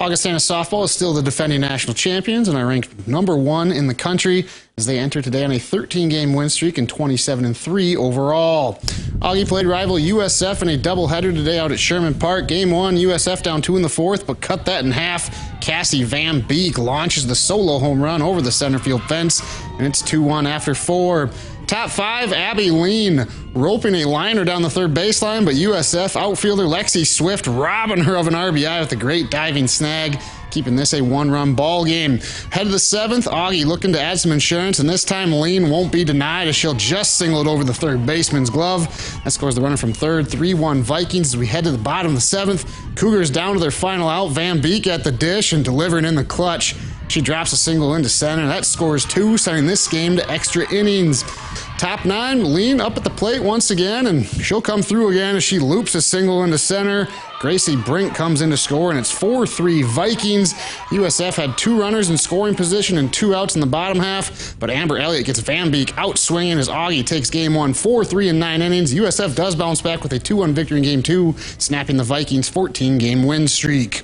Augustana softball is still the defending national champions and are ranked number one in the country as they enter today on a 13-game win streak and 27 and 3 overall. Augie played rival USF in a doubleheader today out at Sherman Park. Game one, USF down two in the fourth, but cut that in half. Cassie Van Beek launches the solo home run over the center field fence, and it's 2-1 after four. Top five, Abby Lean roping a liner down the third baseline, but USF outfielder Lexi Swift robbing her of an RBI with a great diving snag, keeping this a one-run ball game. Head of the seventh, Augie looking to add some insurance, and this time Lean won't be denied as she'll just single it over the third baseman's glove. That scores the runner from third, 3-1 Vikings as we head to the bottom of the seventh. Cougars down to their final out, Van Beek at the dish and delivering in the clutch. She drops a single into center. That scores two, sending this game to extra innings. Top nine, lean up at the plate once again, and she'll come through again as she loops a single into center. Gracie Brink comes in to score, and it's 4 3 Vikings. USF had two runners in scoring position and two outs in the bottom half, but Amber Elliott gets Van Beek out swinging as Augie takes game one 4 3 in nine innings. USF does bounce back with a 2 1 victory in game two, snapping the Vikings' 14 game win streak.